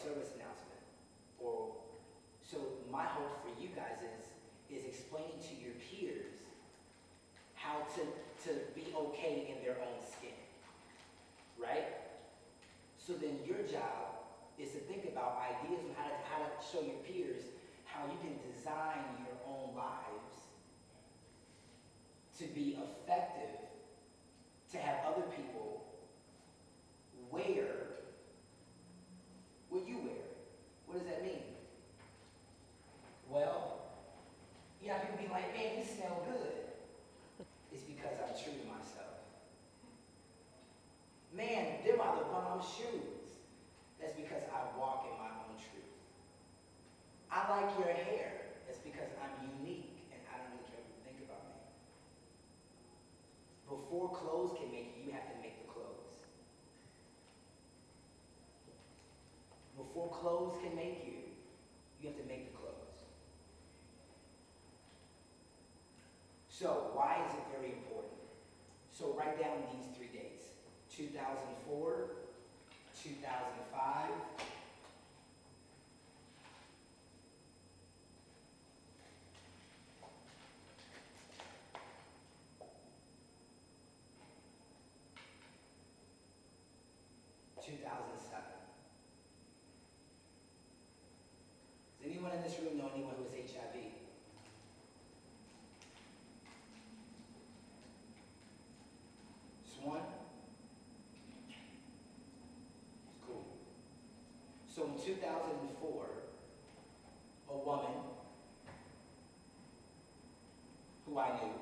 service announcement. Or so my hope for you guys is is explaining to your peers how to, to be okay in their own skin. Right? So then your job is to think about ideas on how to, how to show your peers how you can design your own lives to be effective, to have other people wear what you wear. What does that mean? Well, you know, people be like, man, you smell good. It's because I'm true to myself. Man, them are the bomb shoes. That's because I walk in my own truth. I like your hair. That's because I'm unique and I don't really care what you think about me. Before clothes can make you, you have to make the clothes. Before clothes can make you, you have to make the clothes. So why is it very important? So write down these three dates. 2004, 2005, two thousand seven. Does anyone in this room know anyone who has HIV? Just one? Cool. So in 2004, a woman who I knew,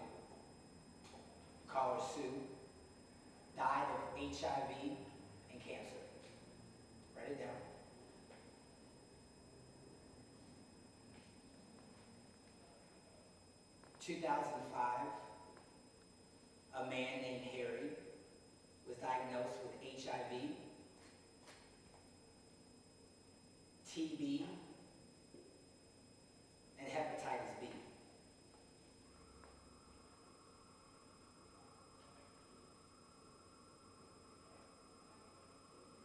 call her Sue, died of HIV and cancer. Write it down. Two thousand five, a man named Harry was diagnosed with HIV, TB, and hepatitis B.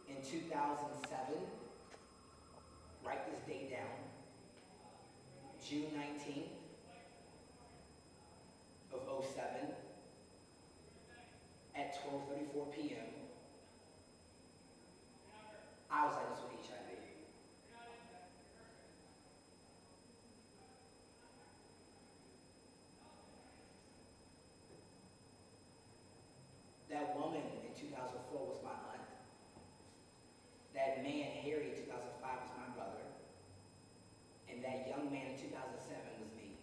In 2007, write this date down, June 19th of 07, at 12.34 p.m., I was diagnosed with HIV. That woman in 2004 was my aunt. That man, Harry, in 2005 was my brother. And that young man in 2007 was me.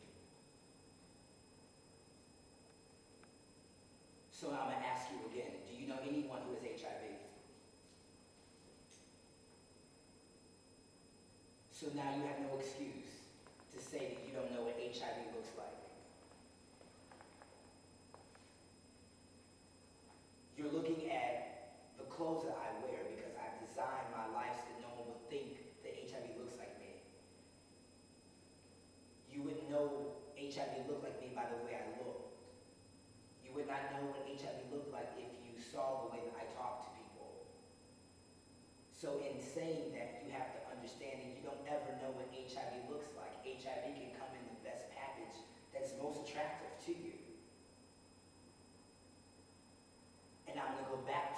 So I'm going to ask you again, do you know anyone who has HIV? So now you have no excuse to say that you don't know what HIV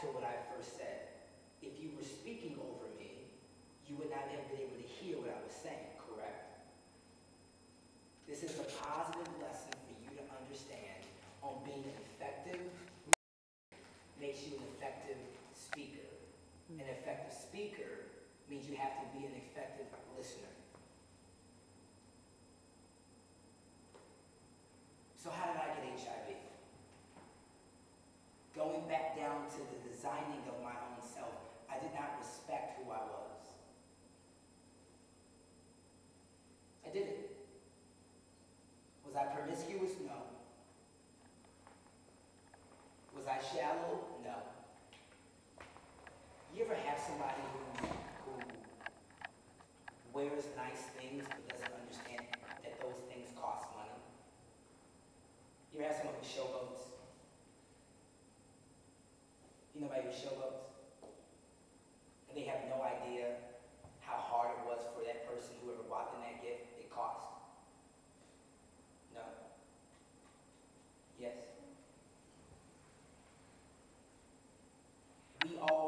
to what I first said. If you were speaking over me, you would not have been able to hear what I was saying, correct? This is a positive lesson for you to understand on being effective makes you an effective speaker. An effective speaker means you have to be an effective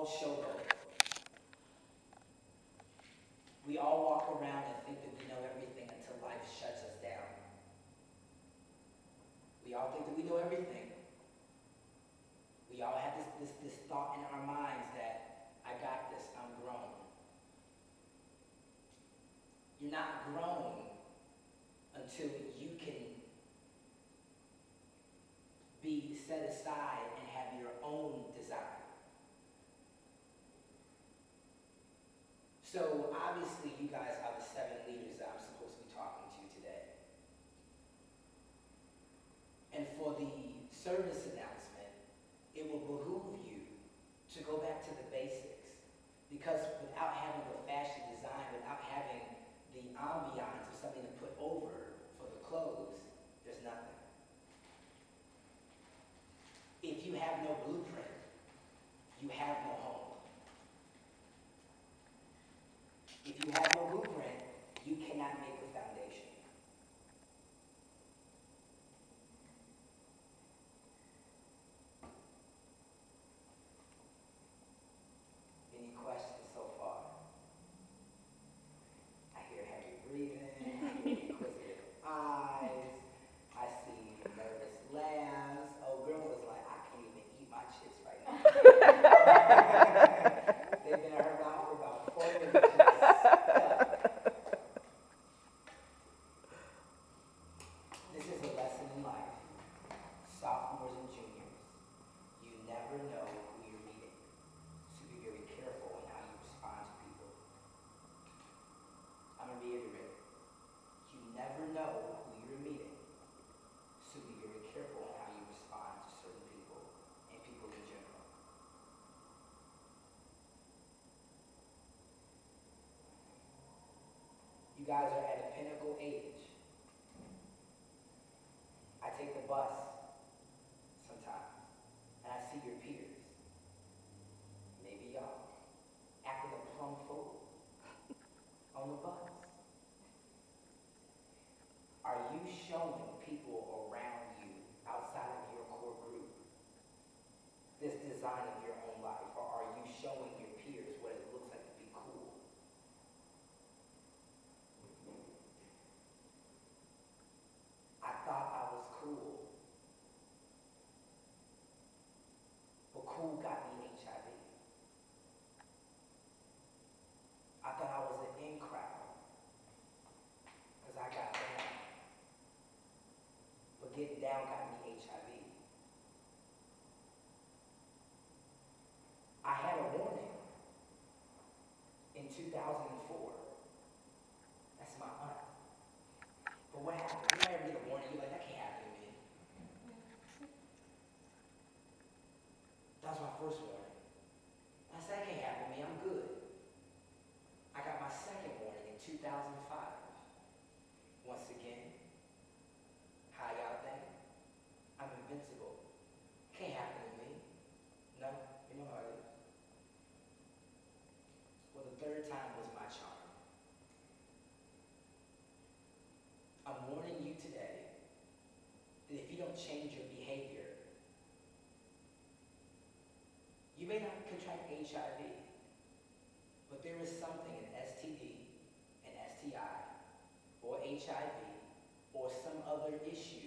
the. We all walk around and think that we know everything until life shuts us down. We all think that we know everything So obviously you guys are the seven leaders that I'm supposed to be talking to today. And for the service announcement, it will behoove you to go back to the basics. Because without having a fashion design, without having the ambiance of something to put over for the clothes, there's nothing. If you have no blueprint, If you have no blueprint, you cannot make all of us. change your behavior. You may not contract HIV, but there is something in STD, an STI, or HIV, or some other issue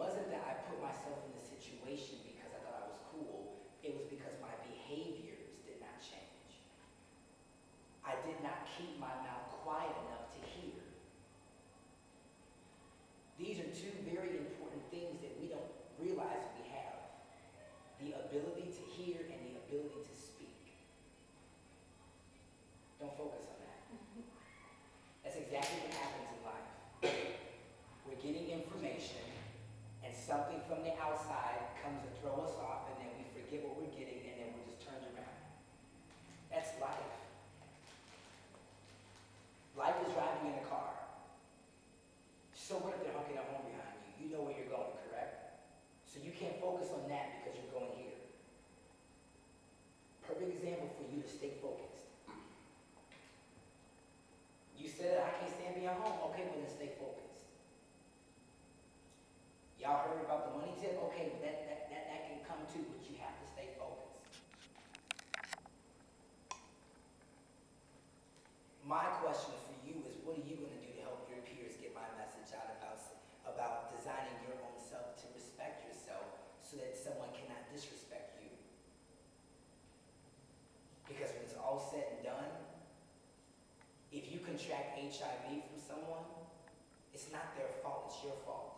wasn't that I put myself in the situation contract HIV from someone, it's not their fault, it's your fault.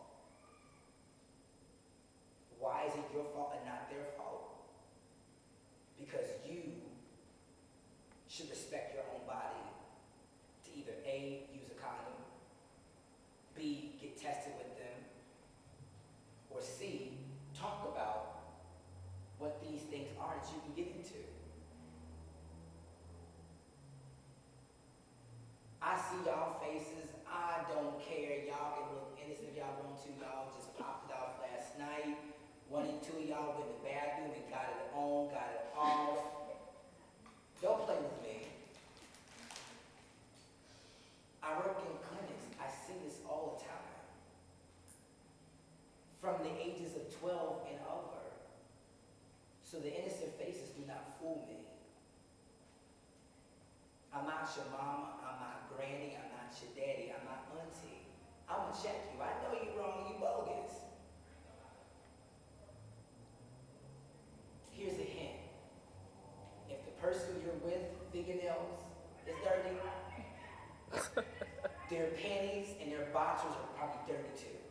when y'all went to the bathroom and got it on, got it off. Don't play with me. I work in clinics. I see this all the time. From the ages of 12 and over. So the innocent faces do not fool me. I'm not your mama, I'm not granny, I'm not your daddy, I'm not auntie. I'm gonna check you. I know you're wrong, you bogus. Their panties and their boxers are probably dirty too.